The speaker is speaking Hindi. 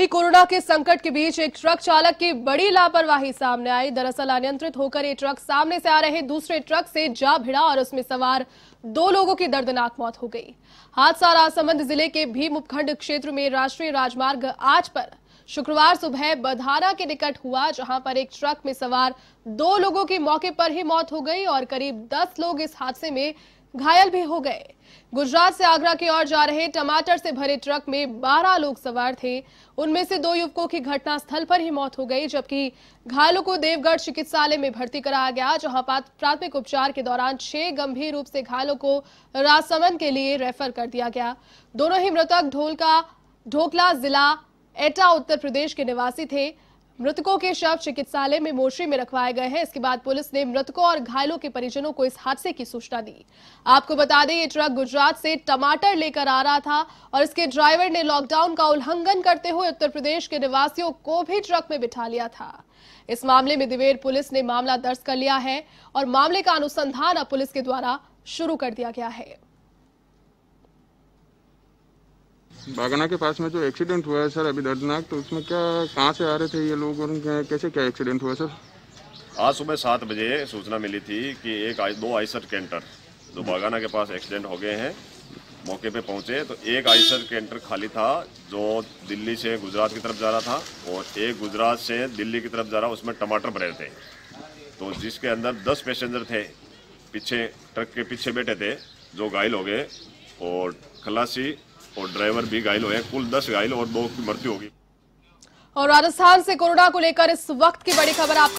कोरोना के संकट के बीच एक ट्रक चालक की बड़ी लापरवाही सामने आई। दरअसल अनियंत्रित होकर ये ट्रक सामने से आ रहे दूसरे ट्रक से जा भिड़ा और उसमें सवार दो लोगों की दर्दनाक मौत हो गई। हादसा राजसमंद ज़िले के भीम उपखंड क्षेत्र में राष्ट्रीय राजमार्ग आज पर शुक्रवार सुबह बधाना के निकट हुआ, जहाँ पर एक ट्रक में सवार दो लोगों की मौके पर ही मौत हो गई और करीब दस लोग इस हादसे में घायल भी हो गए। गुजरात से आगरा की ओर जा रहे टमाटर से भरे ट्रक में 12 लोग सवार थे। उनमें से दो युवकों की घटनास्थल पर ही मौत हो गई, जबकि घायलों को देवगढ़ चिकित्सालय में भर्ती कराया गया, जहाँ प्राथमिक उपचार के दौरान छह गंभीर रूप से घायलों को राजसमंद के लिए रेफर कर दिया गया। दोनों ही मृतक ढोलका ढोकला जिला एटा, उत्तर प्रदेश के निवासी थे। मृतकों के शव चिकित्सालय में मोर्चे में रखवाए गए हैं। इसके बाद पुलिस ने मृतकों और घायलों के परिजनों को इस हादसे की सूचना दी। आपको बता दें, ये ट्रक गुजरात से टमाटर लेकर आ रहा था और इसके ड्राइवर ने लॉकडाउन का उल्लंघन करते हुए उत्तर प्रदेश के निवासियों को भी ट्रक में बिठा लिया था। इस मामले में दिवेर पुलिस ने मामला दर्ज कर लिया है और मामले का अनुसंधान अब पुलिस के द्वारा शुरू कर दिया गया है। बागना के पास में जो एक्सीडेंट हुआ है सर अभी दर्दनाक तो उसमें क्या कहाँ से आ रहे थे ये लोग और कैसे क्या एक्सीडेंट हुआ सर? आज सुबह सात बजे सूचना मिली थी कि एक आई, दो आइसर कैंटर जो बागाना के पास एक्सीडेंट हो गए हैं मौके पे पहुँचे तो एक आइसर कैंटर खाली था जो दिल्ली से गुजरात की तरफ़ जा रहा था और एक गुजरात से दिल्ली की तरफ़ जा रहा उसमें टमाटर भरे थे। तो जिसके अंदर दस पैसेंजर थे पीछे ट्रक के पीछे बैठे थे जो घायल हो गए और खलासी और ड्राइवर भी घायल हुए हैं। कुल दस घायल और दो की मृत्यु होगी। और राजस्थान से कोरोना को लेकर इस वक्त की बड़ी खबर आप